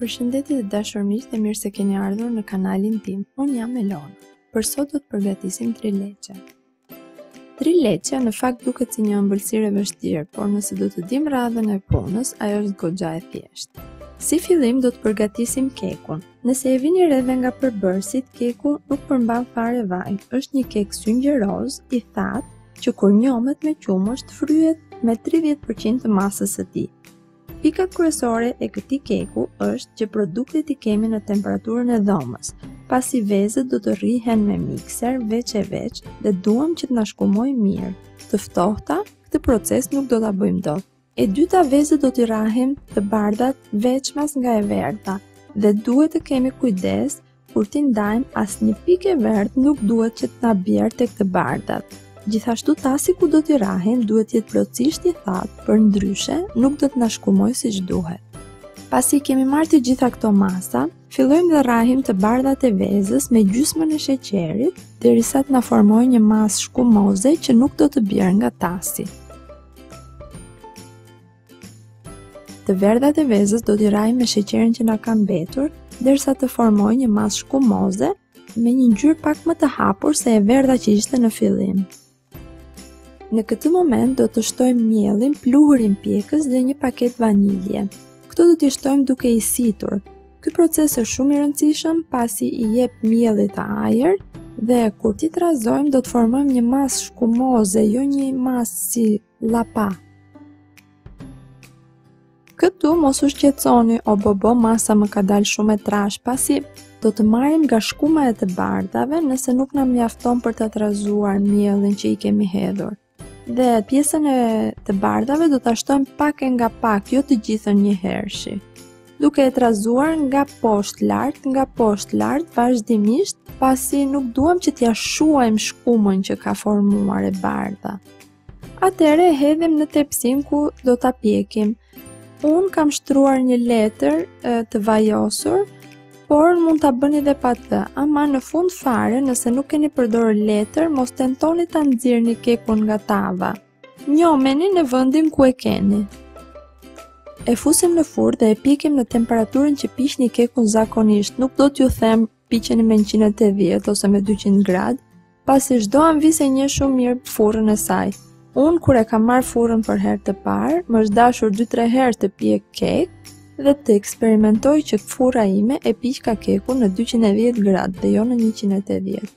Përshëndetje të dashur miq dhe mirë se keni ardhur në kanalin tim. Unë jam Elon. Për sot do të përgatisim trileçe. Trileçe në fakt duket si një ëmbëlsirë e vështirë, por nëse do të dimë radhën e punës, ajo është goxha e thjeshtë. Si fillim do të përgatisim kekun. Nëse e vini re dhe nga përbërësit, keku nuk përmban fare vaj. Është një kek sfungjeroz i thatë që kur njomet me qumësht fryhet me 30% të masës së tij. Pika kryesore e këtij keku është që produktet i kemi në temperaturën e dhomës, pasi vezët do të rrihen me mikser veç e veç dhe duam që të na shkumojë mirë. Të ftohta, këtë proces nuk do ta bëjmë dot. E dyta vezët do t'i rrahim të bardhat veçmas nga e verdha dhe duhet të kemi kujdes Kur t'i ndajmë, asnjë pikë e verdhë nuk duhet që të na bjerë tek të bardhat. Gjithashtu tasi ku do t'i rrahim duhet të jetë plotësisht i thatë, përndryshe nuk do të na shkumojë siç duhet. Pasi kemi marrë të gjitha këto masa, fillojmë dhe rrahim të bardhat e vezës me gjysmën e sheqerit, derisa të na formojë një masë shkumoze që nuk do të bjerë nga tasi. Të verdhat e vezës do t'i rrahim me sheqerin që na ka mbetur, derisa të formojë një masë shkumoze me një ngjyrë pak më të hapur se e verdha që ishte në fillim. Në këtë moment do të shtojmë miellin, pluhurin pjekës dhe një paketë vanilje. Këto do t'i shtojmë duke i situr. Ky proces është shumë i rëndësishëm pasi i jep miellit ajër dhe kur t'i trazojmë do të formojmë një masë shkumoze, jo një masë si llapa. Këtu mos u shqetësoni o bobo masa më ka dalë shumë e trashë pasi do të marrim nga shkuma e të bardhave nëse nuk na mjafton për ta trazuar miellin që i kemi hedhur. Dhe pjesën e të bardhave do ta shtojmë pak e nga pak, jo të gjithën njëherësh. Duke e trazuar nga poshtë lart, nga poshtë lart, vazhdimisht, pasi nuk duam që t'ia shuajmë shkumën që ka formuar e bardha. Atëherë e hedhim në tepsinë ku do ta pjekim. Unë kam shtruar një letër të vajosur, por mund ta bëni edhe pa të. Ama në fund fare, nëse nuk keni përdor letër, mos tentoni ta nxirrni kekun nga tava. Njomeni në vendin ku e keni. E fusim në furrë dhe e pjekim në temperaturën që piqni kekun zakonisht. Nuk do t'ju them piqeni me 180 ose me 200 gradë, pasi çdo amvisë e njeh shumë mirë furrën e saj. Unë kur e kam marrë furrën për herë të parë, më është dashur 2-3 herë të pjek kek dhe të eksperimentoj që furra ime e pjekka kekun në 210 gradë dhe jo në 180.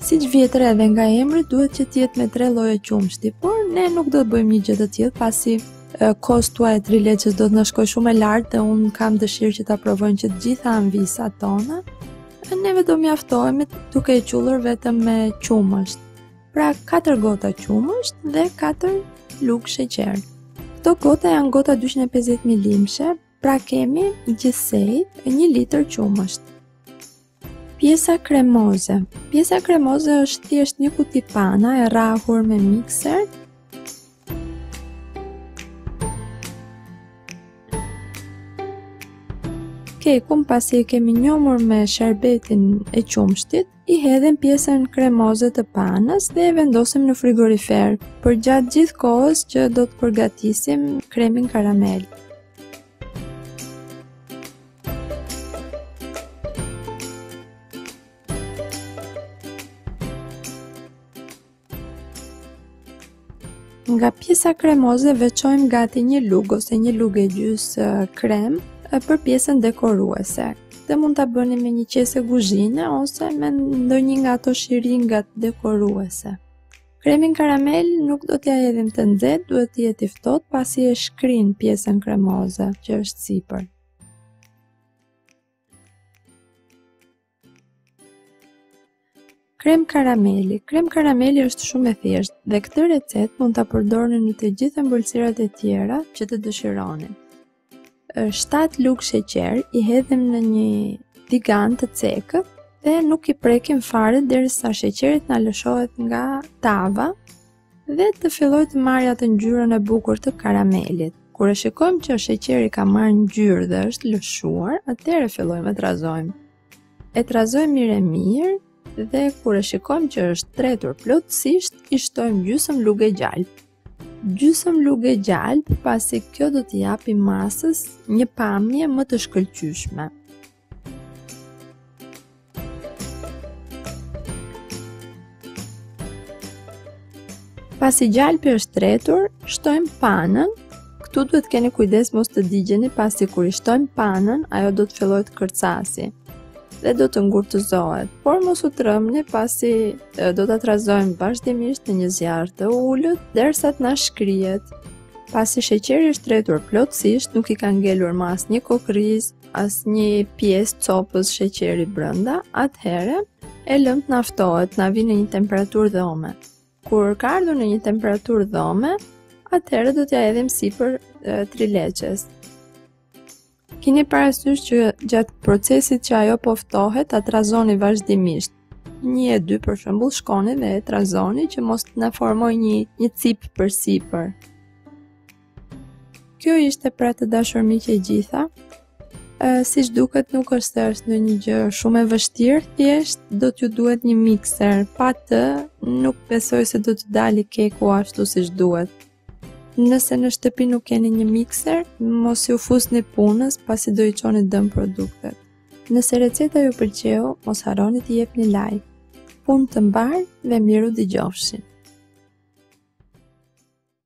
Siç vihet re edhe nga emri, duhet që të jetë me tre lloje qumështi, por ne nuk do të bëjmë një gjë të tillë, pasi kostoja e trileçes do të na shkojë shumë e lartë dhe unë kam dëshirë që ta provojnë që të gjitha amvisat tona, neve do mjaftohemi duke e qullur vetëm me qumësht. Pra 4 gota qumësht dhe 4 lugë sheqer. Këto gota janë gota 250 ml-she, pra kemi gjithsej 1 litër qumësht. Pjesa kremoze. Pjesa kremoze është thjesht një kuti pana e rrahur me mikser. Kekun pasi e kemi njomur me sherbetin e qumshtit, i hedhim pjesën kremoze të panës dhe e vendosim në frigorifer përgjatë gjithë kohës që do të përgatisim kremin karamel. Nga pjesa kremoze veçojmë gati një lugë ose një lugë e gjysë krem për pjesën dekoruese. Dhe mund ta bëni me një qese guzhine ose me ndonjë nga ato shiringat dekoruese. Kremin karamel nuk do t'ia hedhim të nxehtë, duhet të jetë i ftohtë pasi e shkrin pjesën kremoze që është sipër. Krem karameli. Krem karameli është shumë e thjeshtë dhe këtë recetë mund ta përdorni në të gjitha ëmbëlsirat e tjera që të dëshironi. 7 lugë sheqer i hedhim në një tigan të cekët dhe nuk i prekim fare derisa sheqeri të na lëshohet nga tava dhe të fillojë të marrë atë ngjyrën e bukur të karamelit. Kur e shikojmë që sheqeri ka marrë ngjyrë dhe është lëshuar, atëherë fillojmë e trazojmë. E trazojmë mirë e mirë dhe kur e shikojmë që është tretur plotësisht, i shtojmë gjysmë luge gjalpë. Gjysëm luge gjalpë, pasi kjo do t'i japi masës një pamje më të shkëlqyshme. Pasi gjalpi është tretur, shtojmë panën Këtu duhet të keni kujdes mos të digjeni pasi kur i shtojmë panën, ajo do të fillojë të kërcasi dhe do të ngurtësohet. Por mos u trembni pasi do ta trazojmë vazhdimisht në një zjarr të ulët derisa të na shkrihet. Pasi sheqeri është tretur plotësisht, nuk i ka ngelur më asnjë kokrrizë, asnjë pjesë copëz sheqeri brenda, atëherë e lëmë të na ftohet, të na vijë në një temperaturë dhome. Kur ka ardhur në një temperaturë dhome, atëherë do t'ja hedhim sipër trileçes. Kini parasysh që gjatë procesit që ajo po ftohet, ta trazoni vazhdimisht. Një e dy për shembull shkoni dhe e trazoni që mos të na formojë një, një cipë për sipër. Kjo ishte pra të dashur miq e gjitha. Ë siç duket nuk është se është ndonjë gjë shumë e vështirë, thjesht do t'ju duhet një mikser. Pa të nuk besoj se do të dalë keku ashtu siç duhet. Nëse në shtëpi nuk keni një mikser, mos ju fusni punës pasi do i çoni dëm produktet. Nëse receta ju pëlqeu, mos harroni të jepni like. Punë të mbarë dhe mirudëgjofshim.